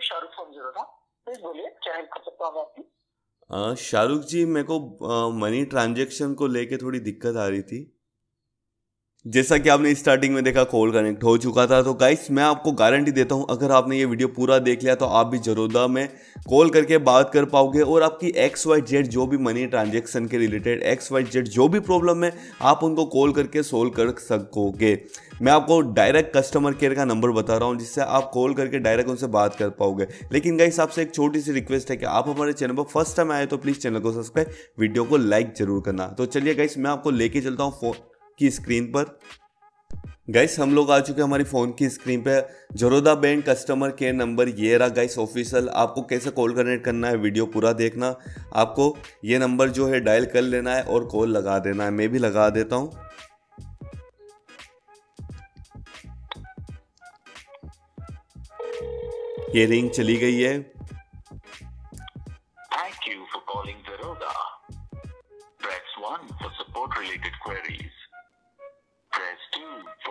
शाहरुख शाहरुख जी मेरे को money transaction को लेके थोड़ी दिक्कत आ रही थी। जैसा कि आपने स्टार्टिंग में देखा कॉल कनेक्ट हो चुका था। तो गाइस मैं आपको गारंटी देता हूँ, अगर आपने ये वीडियो पूरा देख लिया तो आप भी जरोदा में कॉल करके बात कर पाओगे और आपकी एक्स वाई जेड जो भी मनी ट्रांजैक्शन के रिलेटेड एक्स वाई जेड जो भी प्रॉब्लम है, आप उनको कॉल करके सोल्व कर सकोगे। मैं आपको डायरेक्ट कस्टमर केयर का नंबर बता रहा हूँ, जिससे आप कॉल करके डायरेक्ट उनसे बात कर पाओगे। लेकिन गाइस आपसे एक छोटी सी रिक्वेस्ट है कि आप हमारे चैनल पर फ़र्स्ट टाइम आए तो प्लीज़ चैनल को सब्सक्राइब वीडियो को लाइक ज़रूर करना। तो चलिए गाइस मैं आपको लेके चलता हूँ की स्क्रीन पर। गाइस हम लोग आ चुके हैं हमारी फ़ोन की स्क्रीन पे। Zerodha bank customer care number ये रहा। गाइस ऑफिशियल आपको कैसे कॉल कनेक्ट करना है वीडियो पूरा देखना। आपको ये नंबर जो है डायल कर लेना है और कॉल लगा देना है। मैं भी लगा देता हूँ। ये रिंग चली गई है। Thank you for calling Zeroda. Press 1 for support related queries.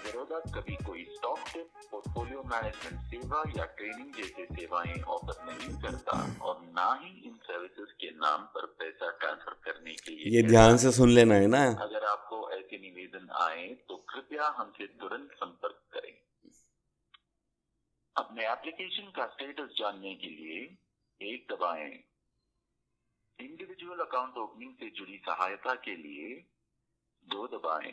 Baroda कभी कोई स्टॉक टिप पोर्टफोलियो मैनेजमेंट सेवा या ट्रेनिंग जैसे सेवाएँ ऑफ़र नहीं करता और ना ही इन सर्विसेज़ के नाम पर पैसा ट्रांसफ़र करने के लिए ये ध्यान से सुन लेना है ना। अगर आपको ऐसे निवेदन आए तो कृपया हमसे तुरंत संपर्क करें। अपने एप्लीकेशन का स्टेटस जानने के लिए एक दबाएँ। इंडिविजुअल अकाउंट ओपनिंग से जुड़ी सहायता के लिए दो दबाएँ।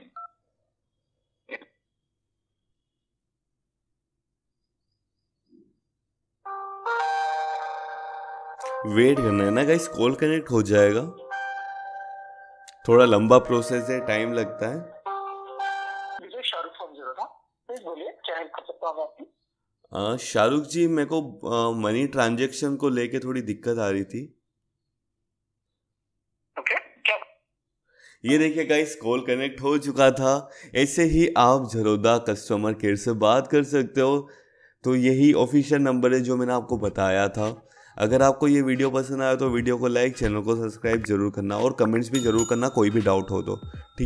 वेट करना है ना गाइस कॉल कनेक्ट हो जाएगा। थोड़ा लंबा प्रोसेस है टाइम लगता है। शाहरुख जी मेरे को मनी ट्रांजैक्शन को लेके थोड़ी दिक्कत आ रही थी। ये देखिए गाइस कॉल कनेक्ट हो चुका था। ऐसे ही आप झरोदा कस्टमर केयर से बात कर सकते हो। तो यही ऑफिशियल नंबर है जो मैंने आपको बताया था। अगर आपको ये वीडियो पसंद आया तो वीडियो को लाइक, चैनल को सब्सक्राइब ज़रूर करना और कमेंट्स भी ज़रूर करना, कोई भी डाउट हो तो। ठीक।